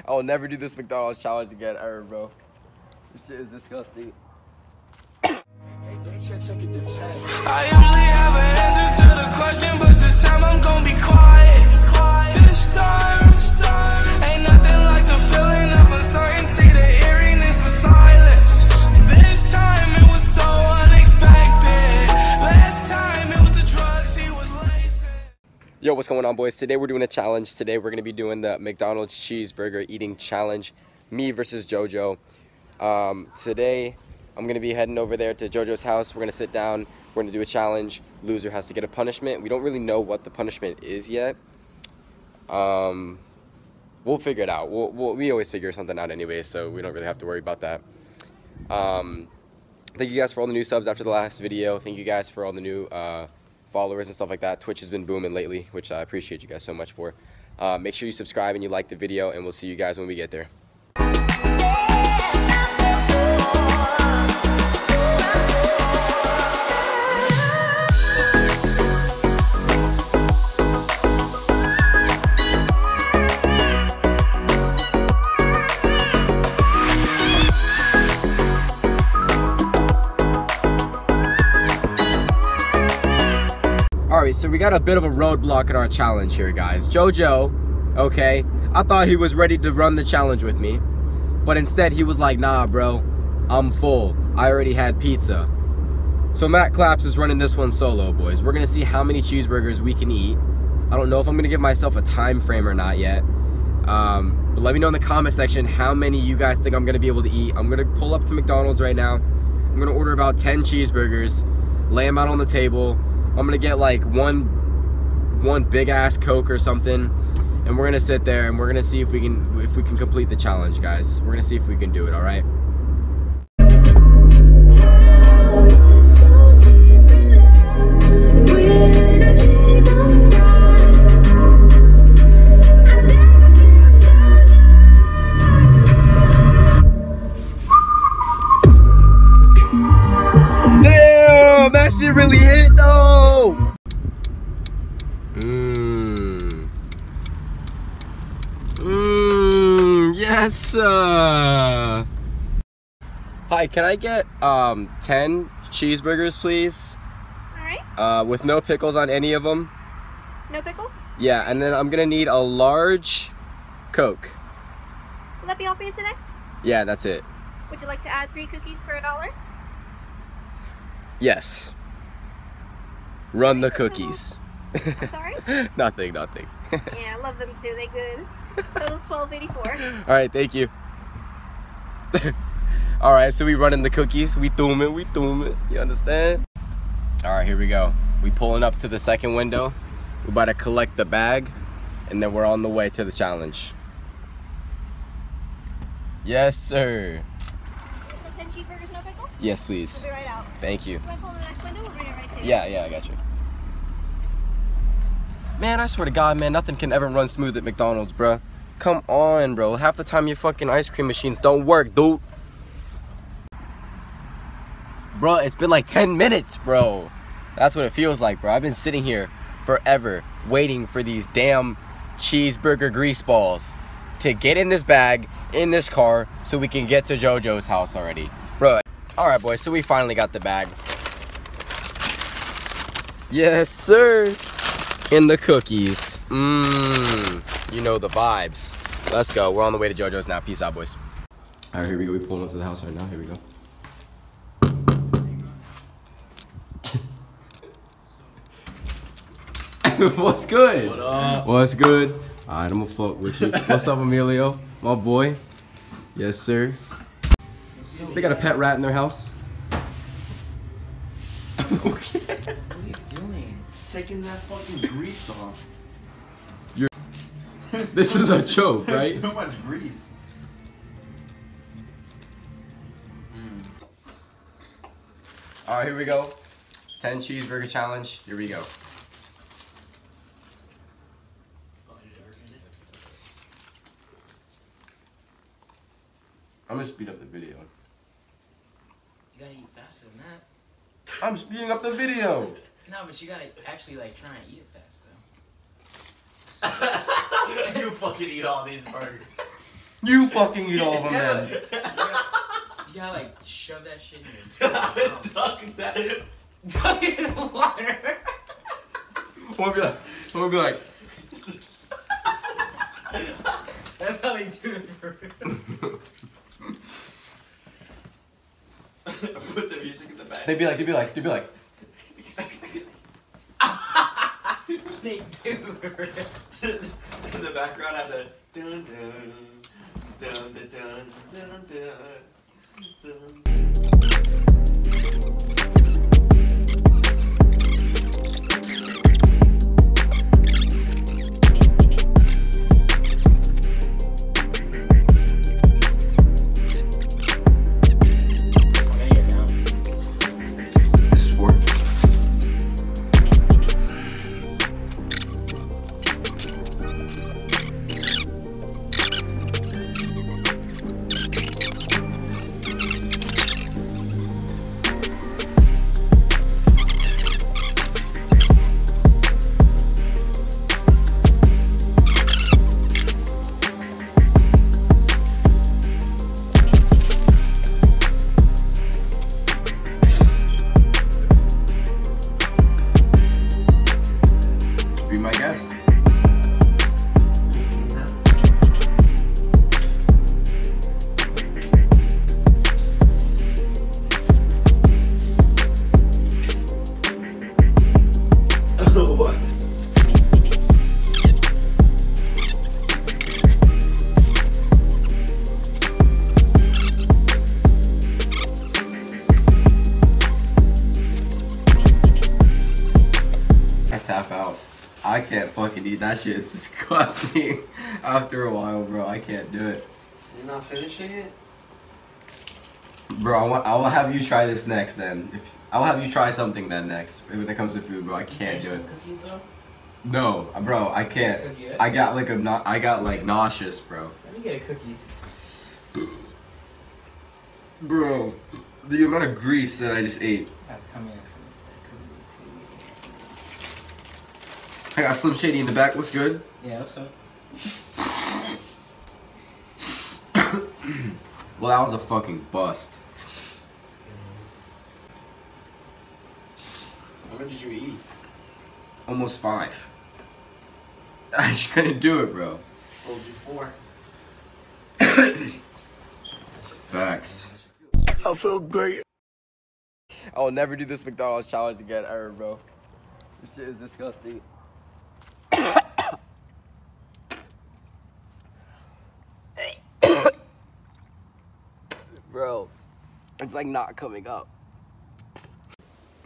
I'll never do this McDonald's challenge again ever, bro. This shit is disgusting. I usually have an answer to the question, but this time I'm gonna be quiet. Going on, boys? Today we're doing a challenge. Today we're gonna be doing the McDonald's cheeseburger eating challenge. Me versus JoJo. Um, today I'm gonna be heading over there to JoJo's house. We're gonna sit down. We're gonna do a challenge. Loser has to get a punishment. We don't really know what the punishment is yet. Um, we'll figure it out. We'll, we'll, we always figure something out anyway, so we don't really have to worry about that. Um, thank you guys for all the new subs after the last video. Thank you guys for all the new uh, followers and stuff like that. Twitch has been booming lately, which I appreciate you guys so much for. Uh, make sure you subscribe and you like the video, and we'll see you guys when we get there. We got a bit of a roadblock in our challenge here, guys. Jojo, okay, I thought he was ready to run the challenge with me, but instead he was like, nah, bro, I'm full. I already had pizza. So Matt Claps is running this one solo, boys. We're gonna see how many cheeseburgers we can eat. I don't know if I'm gonna give myself a time frame or not yet. Um, but let me know in the comment section how many you guys think I'm gonna be able to eat. I'm gonna pull up to McDonald's right now. I'm gonna order about 10 cheeseburgers, lay them out on the table. I'm gonna get like one one big ass Coke or something, and we're gonna sit there and we're gonna see if we can if we can complete the challenge, guys. We're gonna see if we can do it. All right. Shit really hit though. Mmm. Mmm. Yes, sir. Hi, can I get um 10 cheeseburgers, please? Alright, Uh, with no pickles on any of them. no pickles? Yeah, and then I'm gonna need a large Coke. Will that be all for you today? Yeah, that's it. Would you like to add three cookies for a dollar? Yes. Run the cookies. Sorry? nothing, nothing. yeah, I love them too. They good. Total's twelve eighty four. All right, thank you. All right, so we running the cookies. We thumbing, we thumbing. You understand? All right, here we go. We pulling up to the second window. We about to collect the bag, and then we're on the way to the challenge. Yes, sir. The ten cheeseburgers, no pickle? Yes, please. We'll be right out. Thank you. Do I pull in the next window? We'll bring it right to you. Yeah, yeah, I got you. Man, I swear to God, man, nothing can ever run smooth at McDonald's, bruh. Come on, bro. Half the time your fucking ice cream machines don't work, dude. Bro, it's been like 10 minutes, bro. That's what it feels like, bro. I've been sitting here forever waiting for these damn cheeseburger grease balls to get in this bag, in this car, so we can get to JoJo's house already. Bro, alright, boys, so we finally got the bag. Yes, sir. And the cookies. Mmm. You know the vibes. Let's go. We're on the way to JoJo's now. Peace out, boys. All right, here we go. We're pulling up to the house right now. Here we go. What's good? What up? What's good? All right, I'm gonna fuck with you. What's up, Emilio? My boy. Yes, sir. They got a pet rat in their house. Okay. What are you doing? Taking that fucking grease off. You're. This is a joke, right? There's too much grease. Hmm. All right, here we go. 10 cheeseburger challenge. Here we go. I'm gonna speed up the video. You gotta eat faster than that. I'm speeding up the video. No, but you gotta actually like try and eat it fast though. you fucking eat all these burgers. You fucking eat all of them then. You gotta, you gotta like shove that shit in your mouth. Dunk that. Dunk it in the water. I'm gonna be like, I'm gonna be like, That's how they do it for Put the music in the back. they'd be like, they'd be like, they'd be like, They do. in the background, I have the dun dun dun dun dun dun dun. dun. I can't fucking eat that shit. It's disgusting. After a while, bro, I can't do it. You're not finishing it? Bro, I want, I will have you try this next then. If I will have you try something then next when it comes to food, bro. I can't do it. Cookies though. No, bro, I can't. Cookie. I got like a I got like nauseous, bro. Let me get a cookie. Bro, the amount of grease that I just ate. Come in and finish that cookie. I got Slim Shady in the back. What's good? Yeah, what's up? Well, that was a fucking bust. How much did you eat? Almost five. I just couldn't do it, bro. Told you four. Facts. I feel great. I will never do this McDonald's challenge again, ever, bro. This shit is disgusting. Bro, it's like not coming up.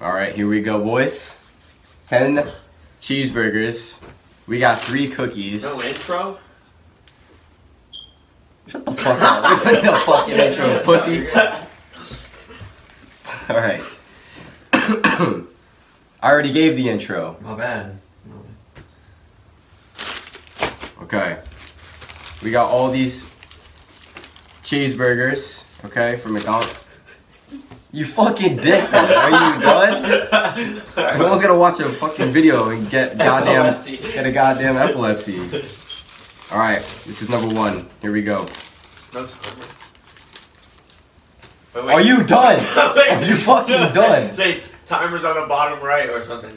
All right, here we go, boys. Ten cheeseburgers. We got three cookies. No intro? Shut the fuck up. no fucking intro, pussy. All right. I already gave the intro. My bad. Okay. We got all these cheeseburgers, okay, from McDonald's. You fucking dick. Are you done? No one's gonna watch a fucking video and get goddamn Epilepsy. get a goddamn epilepsy. Alright, this is number one. Here we go. No timer. Wait, Are you done? Wait, Are you fucking done? Say, say timers on the bottom right or something.